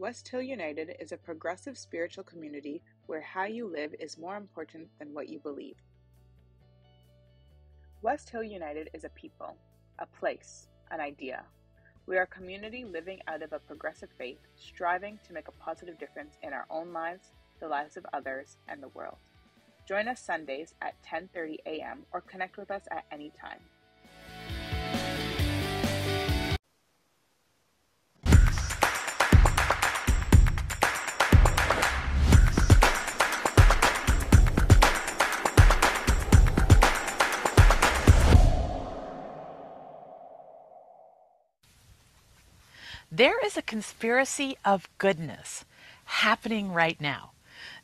West Hill United is a progressive spiritual community where how you live is more important than what you believe. West Hill United is a people, a place, an idea. We are a community living out of a progressive faith, striving to make a positive difference in our own lives, the lives of others, and the world. Join us Sundays at 10:30 a.m. or connect with us at any time. There is a conspiracy of goodness happening right now.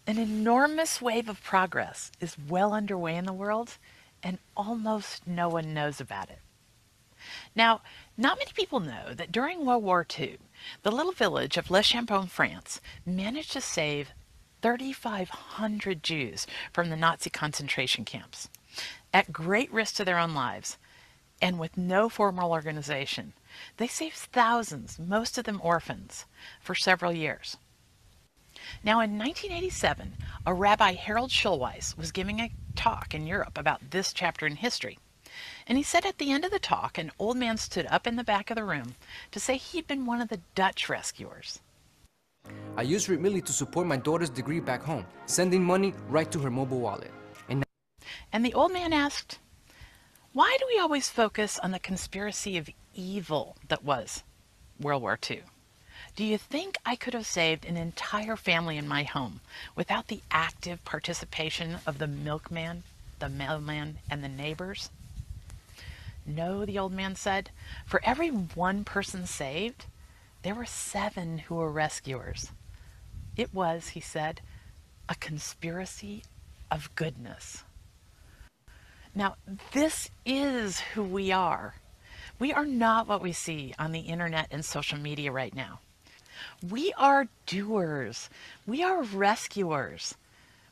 An enormous wave of progress is well underway in the world, and almost no one knows about it. Now, not many people know that during World War II, the little village of Le Chambon, France, managed to save 3,500 Jews from the Nazi concentration camps. At great risk to their own lives, and with no formal organization, they saved thousands, most of them orphans, for several years. Now, in 1987, a Rabbi Harold Schulweis was giving a talk in Europe about this chapter in history. And he said at the end of the talk, an old man stood up in the back of the room to say he'd been one of the Dutch rescuers. I used Remitly to support my daughter's degree back home, sending money right to her mobile wallet. And, and the old man asked, Why do we always focus on the conspiracy of evil that was World War II? Do you think I could have saved an entire family in my home without the active participation of the milkman, the mailman, and the neighbors? No, the old man said. For every one person saved, there were seven who were rescuers. It was, he said, a conspiracy of goodness. Now, this is who we are. We are not what we see on the internet and social media right now. We are doers. We are rescuers.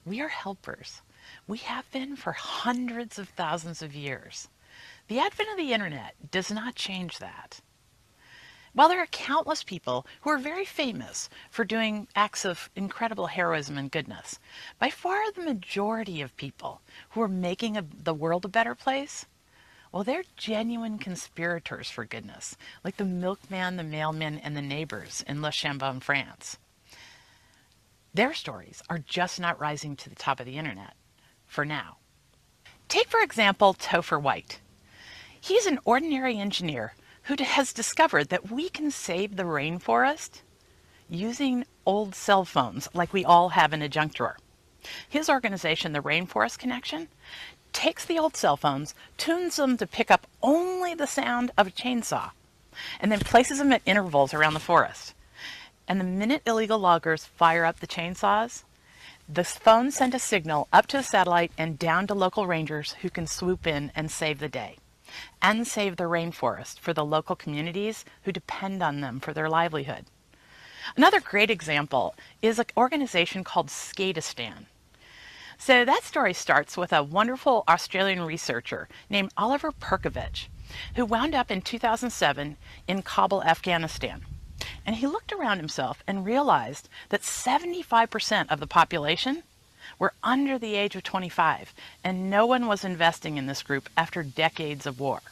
We are helpers. We have been for hundreds of thousands of years. The advent of the internet does not change that. While there are countless people who are very famous for doing acts of incredible heroism and goodness, by far the majority of people who are making a, the world a better place well, they're genuine conspirators for goodness, like the milkman, the mailman, and the neighbors in Le Chambon, France. Their stories are just not rising to the top of the internet for now. Take, for example, Topher White. He's an ordinary engineer who has discovered that we can save the rainforest using old cell phones like we all have in a junk drawer. His organization, the Rainforest Connection, takes the old cell phones, tunes them to pick up only the sound of a chainsaw, and then places them at intervals around the forest. And the minute illegal loggers fire up the chainsaws, the phones send a signal up to the satellite and down to local rangers who can swoop in and save the day and save the rainforest for the local communities who depend on them for their livelihood. Another great example is an organization called Skateistan. So that story starts with a wonderful Australian researcher named Oliver Percovich, who wound up in 2007 in Kabul, Afghanistan. And he looked around himself and realized that 75% of the population were under the age of 25, and no one was investing in this group after decades of war.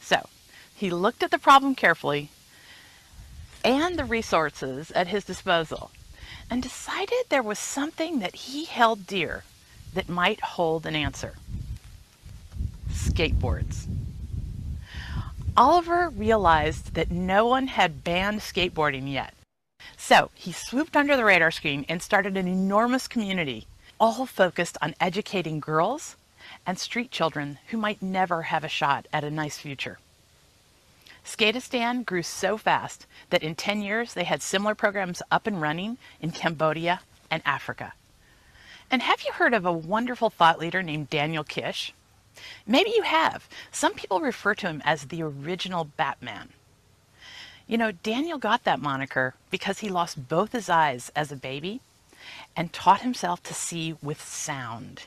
So he looked at the problem carefully and the resources at his disposal and decided there was something that he held dear that might hold an answer skateboards. Oliver realized that no one had banned skateboarding yet. So he swooped under the radar screen and started an enormous community, all focused on educating girls and street children who might never have a shot at a nice future. Skateistan grew so fast that in 10 years they had similar programs up and running in Cambodia and Africa. And have you heard of a wonderful thought leader named Daniel Kish? Maybe you have. Some people refer to him as the original Batman. You know, Daniel got that moniker because he lost both his eyes as a baby and taught himself to see with sound.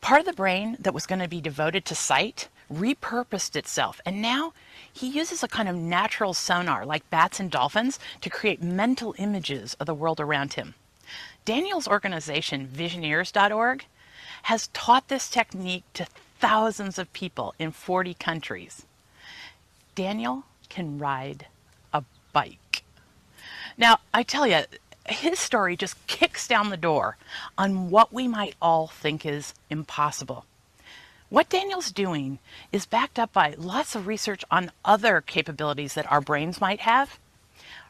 Part of the brain that was going to be devoted to sight repurposed itself, and now he uses a kind of natural sonar like bats and dolphins to create mental images of the world around him. Daniel's organization, visioneers.org, has taught this technique to thousands of people in 40 countries. Daniel can ride a bike. Now, I tell you, his story just kicks down the door on what we might all think is impossible. What Daniel's doing is backed up by lots of research on other capabilities that our brains might have.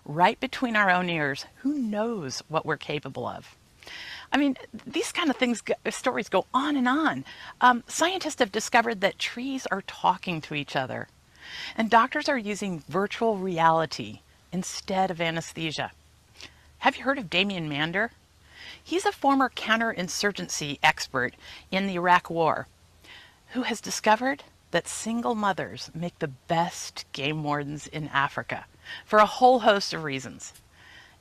Right between our own ears, who knows what we're capable of? I mean, these kind of things, stories go on and on. Um, scientists have discovered that trees are talking to each other, and doctors are using virtual reality instead of anesthesia. Have you heard of Damien Mander? He's a former counterinsurgency expert in the Iraq War who has discovered that single mothers make the best game wardens in Africa for a whole host of reasons.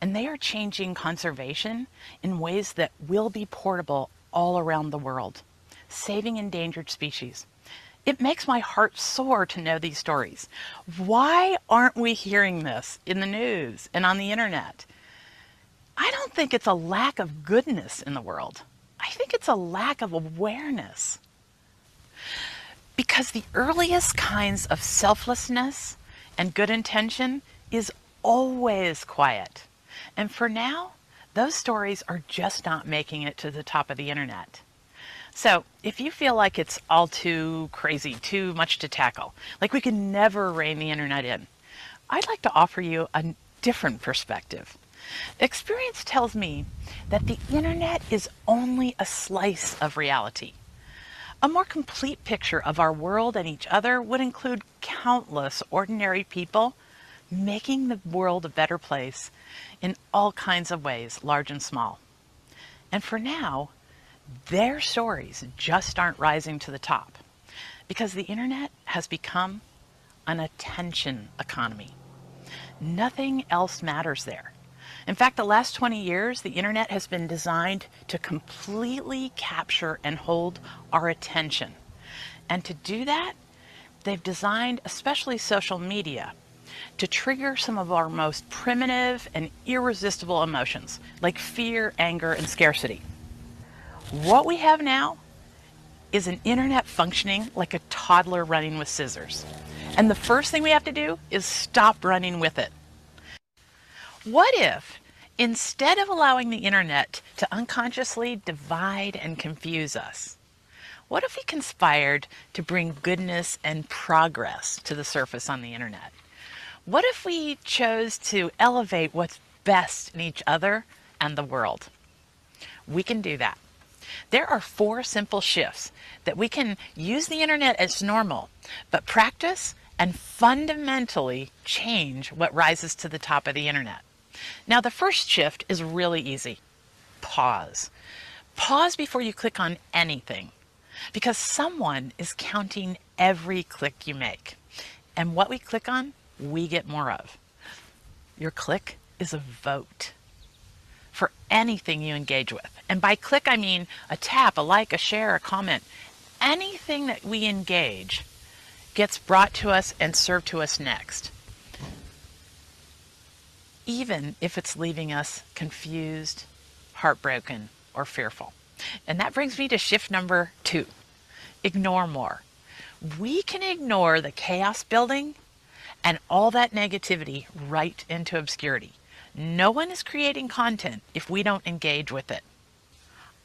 And they are changing conservation in ways that will be portable all around the world, saving endangered species. It makes my heart soar to know these stories. Why aren't we hearing this in the news and on the internet? I don't think it's a lack of goodness in the world. I think it's a lack of awareness. Because the earliest kinds of selflessness and good intention is always quiet. And for now, those stories are just not making it to the top of the internet. So, if you feel like it's all too crazy, too much to tackle, like we can never rein the internet in, I'd like to offer you a different perspective. Experience tells me that the internet is only a slice of reality. A more complete picture of our world and each other would include countless ordinary people making the world a better place in all kinds of ways, large and small. And for now, their stories just aren't rising to the top because the internet has become an attention economy. Nothing else matters there. In fact, the last 20 years, the internet has been designed to completely capture and hold our attention. And to do that, they've designed, especially social media, to trigger some of our most primitive and irresistible emotions, like fear, anger, and scarcity. What we have now is an internet functioning like a toddler running with scissors. And the first thing we have to do is stop running with it. What if, instead of allowing the internet to unconsciously divide and confuse us, what if we conspired to bring goodness and progress to the surface on the internet? What if we chose to elevate what's best in each other and the world? We can do that. There are four simple shifts that we can use the internet as normal, but practice and fundamentally change what rises to the top of the internet. Now, the first shift is really easy. Pause. Pause before you click on anything because someone is counting every click you make. And what we click on, we get more of. Your click is a vote for anything you engage with. And by click, I mean a tap, a like, a share, a comment. Anything that we engage gets brought to us and served to us next even if it's leaving us confused, heartbroken, or fearful. And that brings me to shift number two ignore more. We can ignore the chaos building and all that negativity right into obscurity. No one is creating content if we don't engage with it.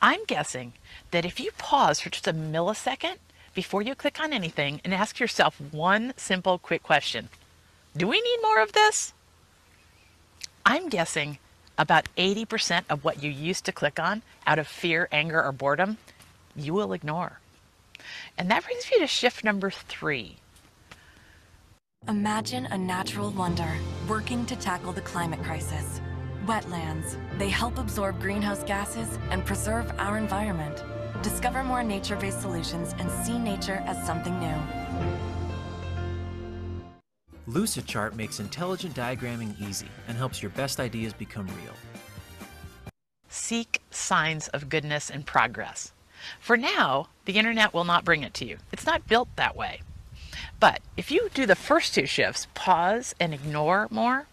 I'm guessing that if you pause for just a millisecond before you click on anything and ask yourself one simple quick question Do we need more of this? I'm guessing about 80% of what you used to click on out of fear, anger, or boredom, you will ignore. And that brings me to shift number three. Imagine a natural wonder working to tackle the climate crisis. Wetlands. They help absorb greenhouse gases and preserve our environment. Discover more nature based solutions and see nature as something new. Lucidchart makes intelligent diagramming easy and helps your best ideas become real. Seek signs of goodness and progress. For now, the internet will not bring it to you. It's not built that way. But if you do the first two shifts, pause and ignore more,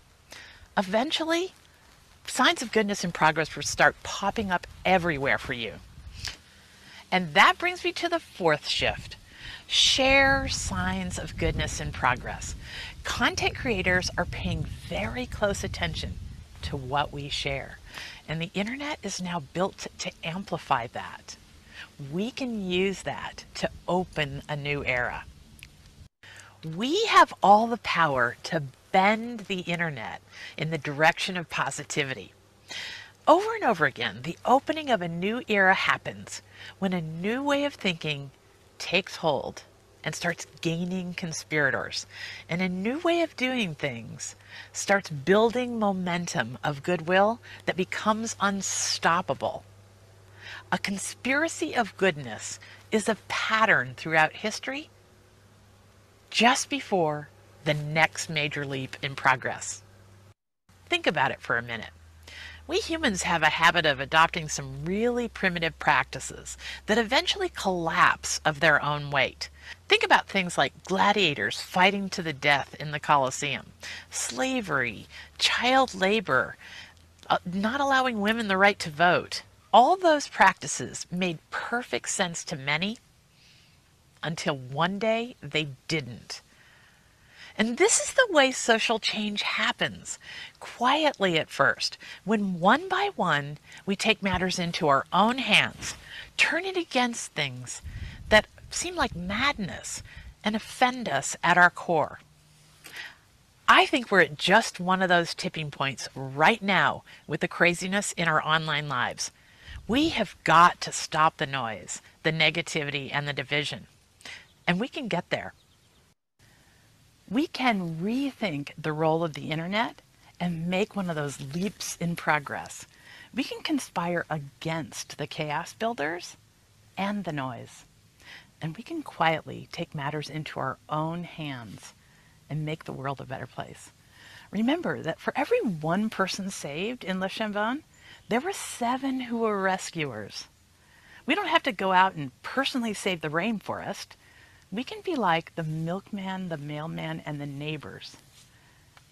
eventually signs of goodness and progress will start popping up everywhere for you. And that brings me to the fourth shift share signs of goodness and progress. Content creators are paying very close attention to what we share, and the internet is now built to amplify that. We can use that to open a new era. We have all the power to bend the internet in the direction of positivity. Over and over again, the opening of a new era happens when a new way of thinking takes hold and starts gaining conspirators, and a new way of doing things starts building momentum of goodwill that becomes unstoppable. A conspiracy of goodness is a pattern throughout history just before the next major leap in progress. Think about it for a minute. We humans have a habit of adopting some really primitive practices that eventually collapse of their own weight. Think about things like gladiators fighting to the death in the Colosseum, slavery, child labor, uh, not allowing women the right to vote. All those practices made perfect sense to many until one day they didn't. And this is the way social change happens quietly at first, when one by one we take matters into our own hands, turn it against things that seem like madness and offend us at our core. I think we're at just one of those tipping points right now with the craziness in our online lives. We have got to stop the noise, the negativity, and the division. And we can get there. We can rethink the role of the internet and make one of those leaps in progress. We can conspire against the chaos builders and the noise. And we can quietly take matters into our own hands and make the world a better place. Remember that for every one person saved in Le Chambon, there were seven who were rescuers. We don't have to go out and personally save the rainforest. We can be like the milkman, the mailman, and the neighbors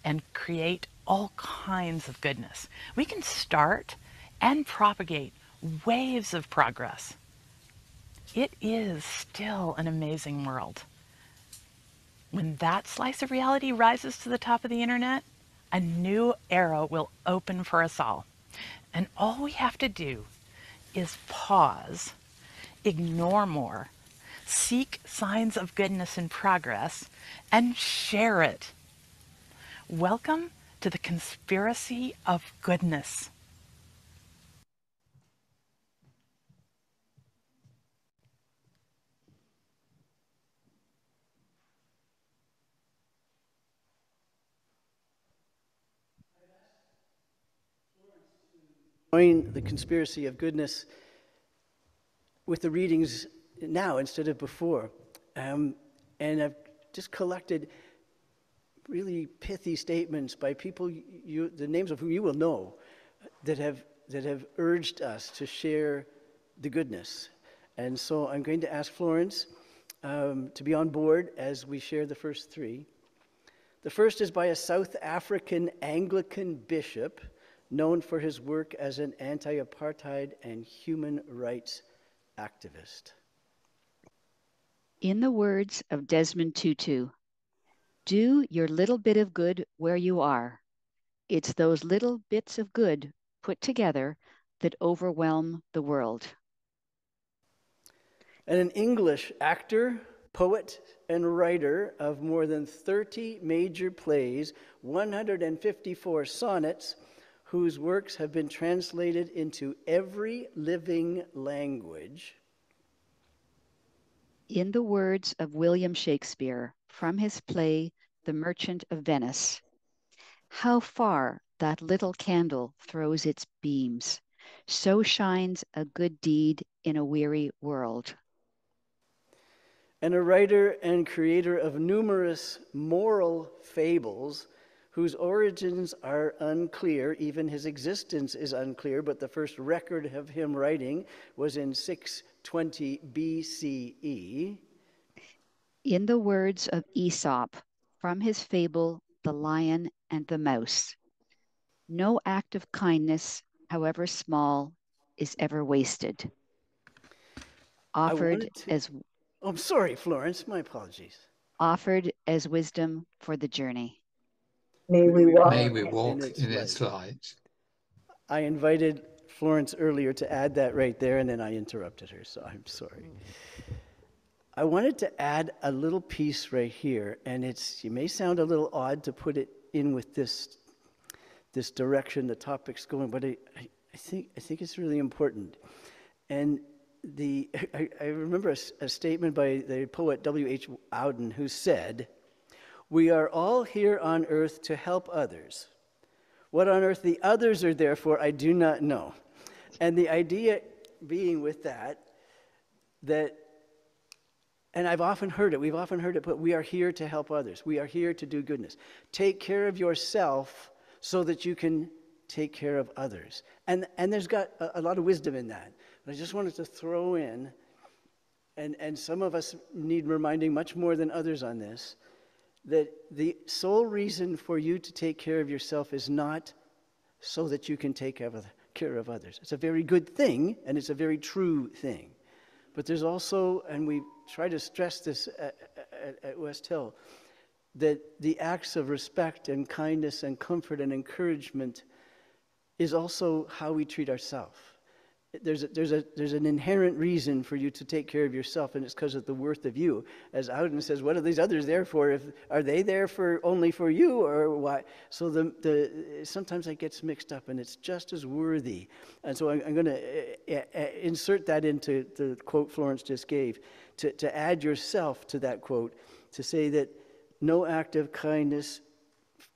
and create all kinds of goodness. We can start and propagate waves of progress. It is still an amazing world. When that slice of reality rises to the top of the internet, a new era will open for us all. And all we have to do is pause, ignore more, seek signs of goodness and progress, and share it. Welcome to the conspiracy of goodness. Join the conspiracy of goodness with the readings now instead of before. Um, and I've just collected really pithy statements by people, you, the names of whom you will know, that have, that have urged us to share the goodness. And so I'm going to ask Florence um, to be on board as we share the first three. The first is by a South African Anglican bishop known for his work as an anti apartheid and human rights activist. In the words of Desmond Tutu, do your little bit of good where you are. It's those little bits of good put together that overwhelm the world. And an English actor, poet, and writer of more than 30 major plays, 154 sonnets, whose works have been translated into every living language. In the words of William Shakespeare from his play The Merchant of Venice, how far that little candle throws its beams, so shines a good deed in a weary world. And a writer and creator of numerous moral fables whose origins are unclear. Even his existence is unclear, but the first record of him writing was in 620 BCE. In the words of Aesop from his fable, The Lion and the Mouse, no act of kindness, however small, is ever wasted. Offered to- as Oh, I'm sorry, Florence. My apologies. offered as wisdom for the journey. May we walk. May we in walk its in its light. light. I invited Florence earlier to add that right there, and then I interrupted her, so I'm sorry. I wanted to add a little piece right here, and it's you may sound a little odd to put it in with this this direction the topic's going, but I, I, I think I think it's really important. And the I, I remember a statement by the poet W. H. Auden who said, "We are all here on earth to help others." What on earth the others are there for, I do not know. And the idea being with that, that, and I've often heard it, we've often heard it, but we are here to help others. We are here to do goodness. Take care of yourself so that you can take care of others. And, and there's got a, a lot of wisdom in that. But I just wanted to throw in, and, and some of us need reminding much more than others on this, that the sole reason for you to take care of yourself is not so that you can take care of- others. It's a very good thing, and it's a very true thing. But there's also, and we try to stress this at, at, at West Hill, that the acts of respect and kindness and comfort and encouragement is also how we treat ourselves. There's, a, there's, a, there's an inherent reason for you to take care of yourself, and it's because of the worth of you. As Auden says, what are these others there for? If, are they there for only for you, or why? So the, the, sometimes that gets mixed up, and it's just as worthy. And so I'm, I'm going to uh, uh, insert that into the quote Florence just gave, to, to add yourself to that quote, to say that no act of kindness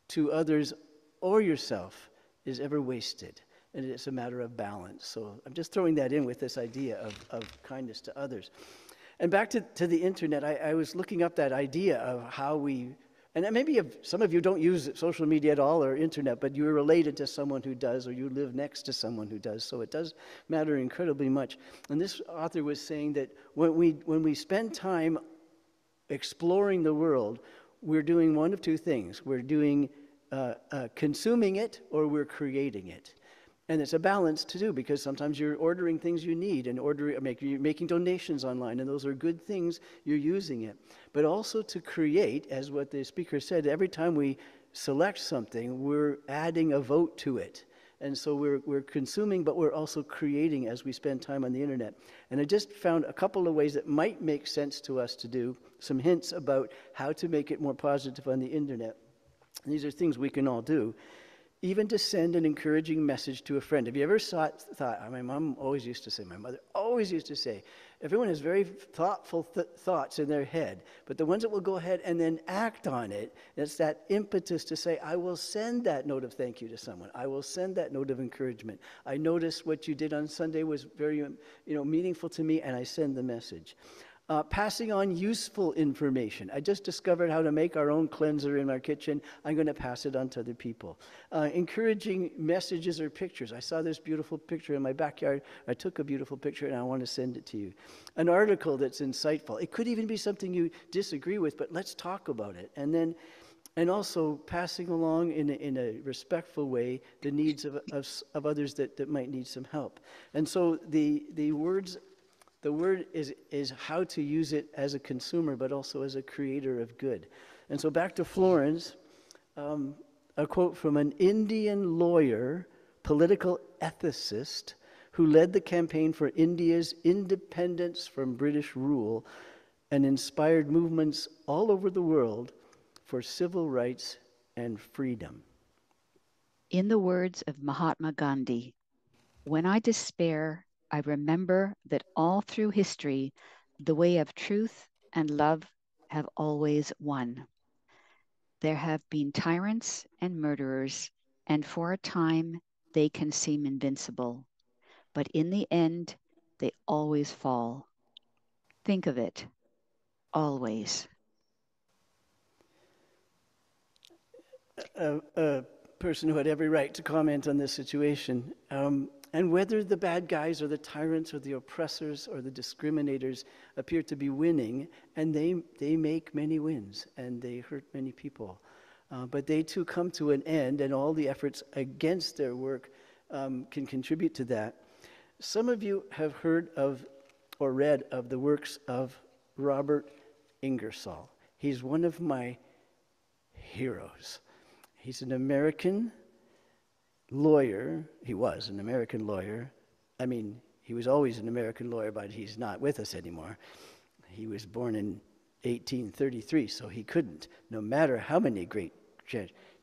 to others or yourself is ever wasted. And it's a matter of balance. So I'm just throwing that in with this idea of, of kindness to others. And back to, to the internet, I, I was looking up that idea of how we, and maybe some of you don't use social media at all or internet, but you're related to someone who does, or you live next to someone who does. So it does matter incredibly much. And this author was saying that when we, when we spend time exploring the world, we're doing one of two things. We're doing uh, uh, consuming it or we're creating it. And it's a balance to do because sometimes you're ordering things you need and ordering, make, you're making donations online, and those are good things, you're using it. But also to create, as what the speaker said, every time we select something, we're adding a vote to it. And so we're, we're consuming, but we're also creating as we spend time on the internet. And I just found a couple of ways that might make sense to us to do, some hints about how to make it more positive on the internet. And these are things we can all do. Even to send an encouraging message to a friend. Have you ever thought, thought my mom always used to say, my mother always used to say, everyone has very thoughtful th- thoughts in their head, but the ones that will go ahead and then act on it, it's that impetus to say, I will send that note of thank you to someone. I will send that note of encouragement. I noticed what you did on Sunday was very you know, meaningful to me, and I send the message. Uh, passing on useful information. I just discovered how to make our own cleanser in our kitchen. I'm going to pass it on to other people. Uh, encouraging messages or pictures. I saw this beautiful picture in my backyard. I took a beautiful picture and I want to send it to you. An article that's insightful. It could even be something you disagree with, but let's talk about it. And then and also passing along in a, in a respectful way the needs of, of, of others that, that might need some help. And so the, the words the word is, is how to use it as a consumer, but also as a creator of good. And so back to Florence, um, a quote from an Indian lawyer, political ethicist, who led the campaign for India's independence from British rule and inspired movements all over the world for civil rights and freedom. In the words of Mahatma Gandhi, when I despair, I remember that all through history, the way of truth and love have always won. There have been tyrants and murderers, and for a time they can seem invincible, but in the end, they always fall. Think of it, always. A, a person who had every right to comment on this situation. Um, and whether the bad guys or the tyrants or the oppressors or the discriminators appear to be winning, and they, they make many wins and they hurt many people. Uh, but they too come to an end, and all the efforts against their work um, can contribute to that. Some of you have heard of or read of the works of Robert Ingersoll. He's one of my heroes. He's an American lawyer. He was an American lawyer. I mean, he was always an American lawyer, but he's not with us anymore. He was born in 1833, so he couldn't, no matter how many great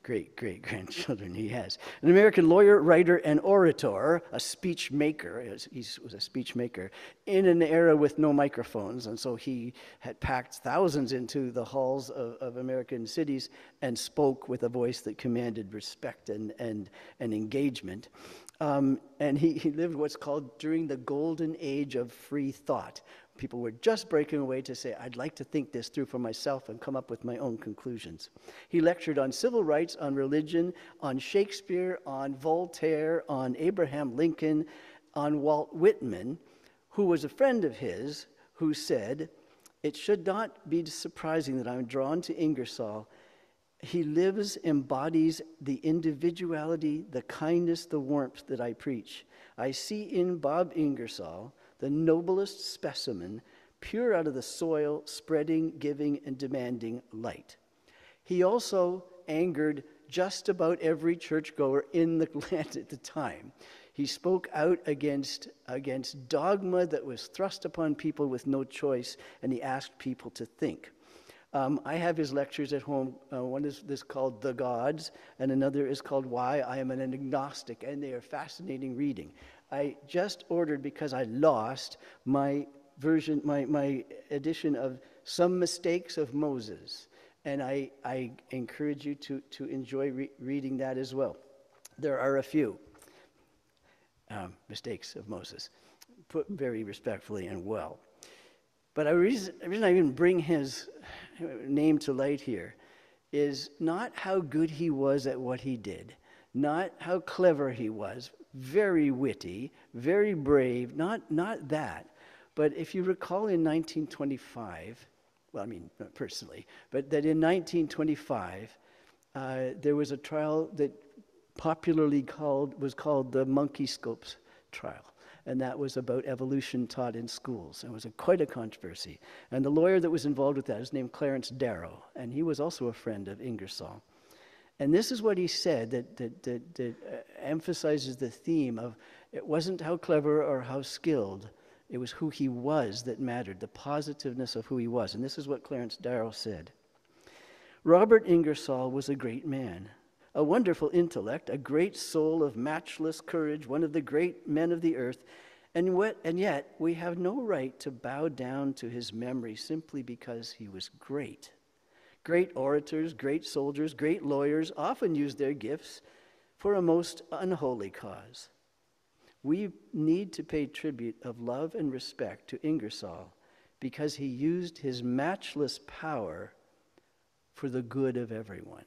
great great grandchildren he has. An American lawyer, writer, and orator, a speech maker. He was a speech maker in an era with no microphones, and so he had packed thousands into the halls of, of American cities and spoke with a voice that commanded respect and, and, and engagement. Um, and he, he lived what's called during the golden age of free thought, People were just breaking away to say, I'd like to think this through for myself and come up with my own conclusions. He lectured on civil rights, on religion, on Shakespeare, on Voltaire, on Abraham Lincoln, on Walt Whitman, who was a friend of his, who said, It should not be surprising that I'm drawn to Ingersoll. He lives, embodies the individuality, the kindness, the warmth that I preach. I see in Bob Ingersoll the noblest specimen, pure out of the soil, spreading, giving, and demanding light. He also angered just about every churchgoer in the land at the time. He spoke out against, against dogma that was thrust upon people with no choice, and he asked people to think. Um, I have his lectures at home. Uh, one is this called The Gods, and another is called Why I Am an Agnostic, and they are fascinating reading. I just ordered because I lost my version, my, my edition of Some Mistakes of Moses. And I, I encourage you to, to enjoy re- reading that as well. There are a few um, mistakes of Moses, put very respectfully and well. But the reason, the reason I even bring his name to light here is not how good he was at what he did, not how clever he was, very witty, very brave, not, not that. But if you recall in 1925, well, I mean, not personally, but that in 1925, uh, there was a trial that popularly called, was called the monkey Scopes trial. And that was about evolution taught in schools. And It was a, quite a controversy. And the lawyer that was involved with that is named Clarence Darrow, and he was also a friend of Ingersoll. And this is what he said that, that, that, that uh, emphasizes the theme of it wasn't how clever or how skilled, it was who he was that mattered, the positiveness of who he was. And this is what Clarence Darrow said Robert Ingersoll was a great man, a wonderful intellect, a great soul of matchless courage, one of the great men of the earth. And, what, and yet, we have no right to bow down to his memory simply because he was great. Great orators, great soldiers, great lawyers often use their gifts for a most unholy cause. We need to pay tribute of love and respect to Ingersoll because he used his matchless power for the good of everyone.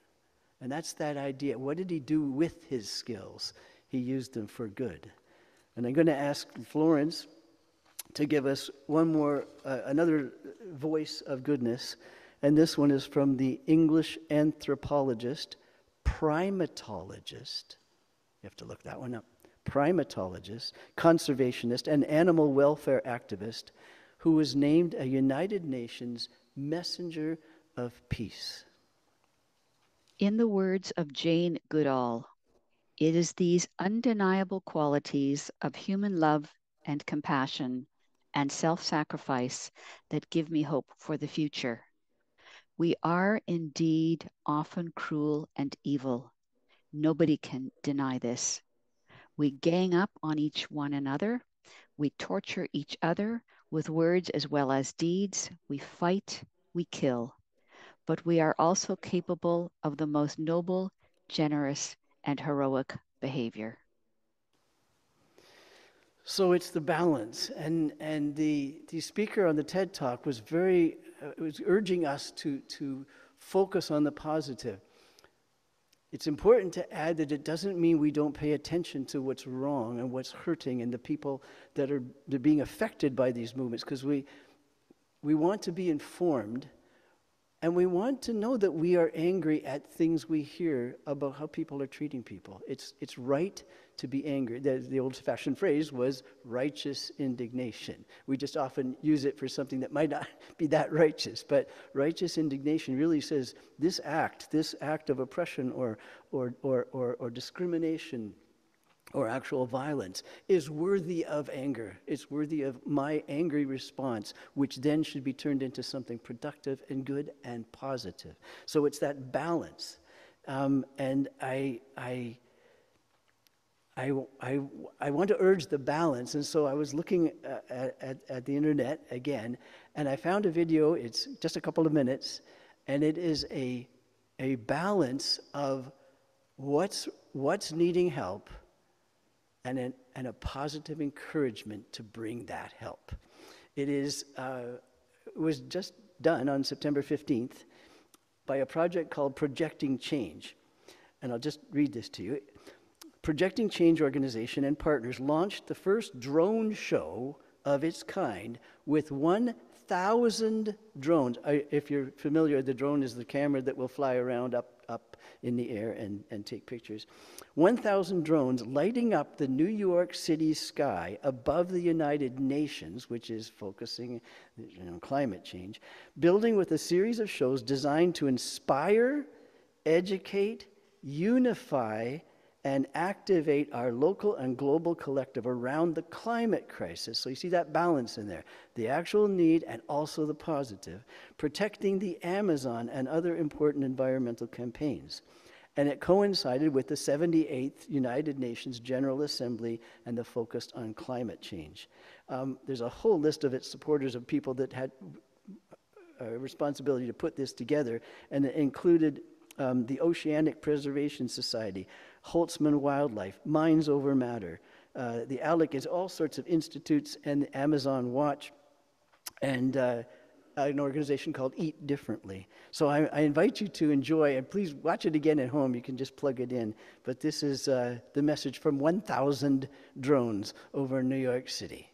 And that's that idea. What did he do with his skills? He used them for good. And I'm going to ask Florence to give us one more, uh, another voice of goodness and this one is from the English anthropologist, primatologist. You have to look that one up. Primatologist, conservationist, and animal welfare activist who was named a United Nations Messenger of Peace. In the words of Jane Goodall, it is these undeniable qualities of human love and compassion and self sacrifice that give me hope for the future. We are indeed often cruel and evil. Nobody can deny this. We gang up on each one another. We torture each other with words as well as deeds. We fight, we kill. But we are also capable of the most noble, generous, and heroic behavior. So it's the balance. And, and the, the speaker on the TED Talk was very Uh, was urging us to, to focus on the positive. it's important to add that it doesn't mean we don't pay attention to what's wrong and what's hurting and the people that are, that are being affected by these movements because we, we want to be informed and we want to know that we are angry at things we hear about how people are treating people. It's, it's right to be angry. The, the old fashioned phrase was righteous indignation. We just often use it for something that might not be that righteous, but righteous indignation really says this act, this act of oppression or, or, or, or, or discrimination or actual violence is worthy of anger. It's worthy of my angry response, which then should be turned into something productive and good and positive. So it's that balance. Um, and I, I, I, I, I want to urge the balance. And so I was looking uh, at, at, at the internet again, and I found a video, it's just a couple of minutes, and it is a, a balance of what's, what's needing help and, an, and a positive encouragement to bring that help. It is, uh, was just done on September 15th by a project called Projecting Change. And I'll just read this to you. Projecting Change organization and partners launched the first drone show of its kind with 1,000 drones. I, if you're familiar, the drone is the camera that will fly around up, up in the air and, and take pictures. 1,000 drones lighting up the New York City sky above the United Nations, which is focusing on climate change, building with a series of shows designed to inspire, educate, unify, and activate our local and global collective around the climate crisis. So you see that balance in there the actual need and also the positive, protecting the Amazon and other important environmental campaigns and it coincided with the 78th United Nations General Assembly and the focus on climate change. Um, there's a whole list of its supporters of people that had a responsibility to put this together, and it included um, the Oceanic Preservation Society, Holtzman Wildlife, Minds Over Matter, uh, the ALEC is all sorts of institutes, and the Amazon Watch, and uh, an organization called Eat Differently. So I, I, invite you to enjoy, and please watch it again at home. You can just plug it in. But this is uh, the message from 1,000 drones over New York City.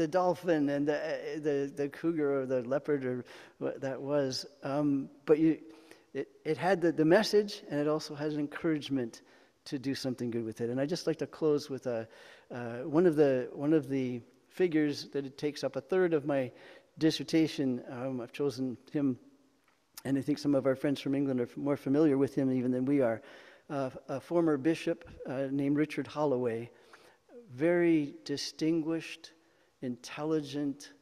The dolphin and the, the, the cougar or the leopard or what that was. Um, but you, it, it had the, the message and it also has an encouragement to do something good with it. And I just like to close with a, uh, one, of the, one of the figures that it takes up a third of my dissertation. Um, I've chosen him, and I think some of our friends from England are more familiar with him even than we are. Uh, a former bishop uh, named Richard Holloway, very distinguished intelligent,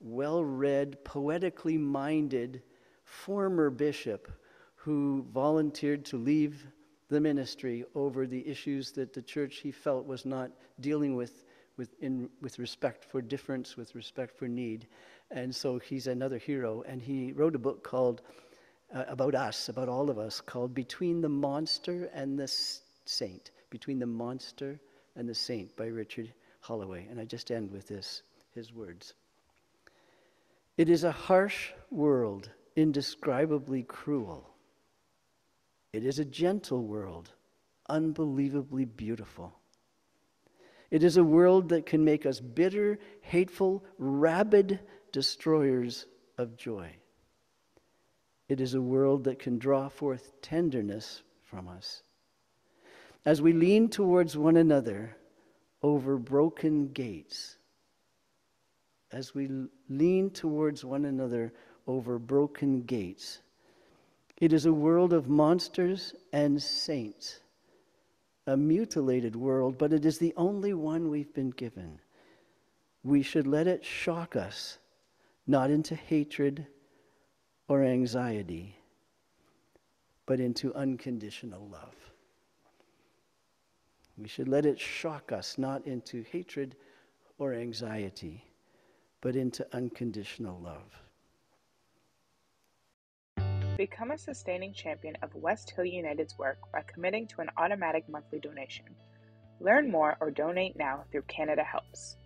well read, poetically minded former bishop who volunteered to leave the ministry over the issues that the church he felt was not dealing with with, in, with respect for difference, with respect for need. And so he's another hero. And he wrote a book called, uh, about us, about all of us, called Between the Monster and the Saint. Between the Monster and the Saint by Richard Holloway. And I just end with this his words. It is a harsh world, indescribably cruel. It is a gentle world, unbelievably beautiful. It is a world that can make us bitter, hateful, rabid destroyers of joy. It is a world that can draw forth tenderness from us. As we lean towards one another over broken gates, as we lean towards one another over broken gates, it is a world of monsters and saints, a mutilated world, but it is the only one we've been given. We should let it shock us, not into hatred or anxiety, but into unconditional love. We should let it shock us, not into hatred or anxiety, but into unconditional love. Become a sustaining champion of West Hill United's work by committing to an automatic monthly donation. Learn more or donate now through Canada Helps.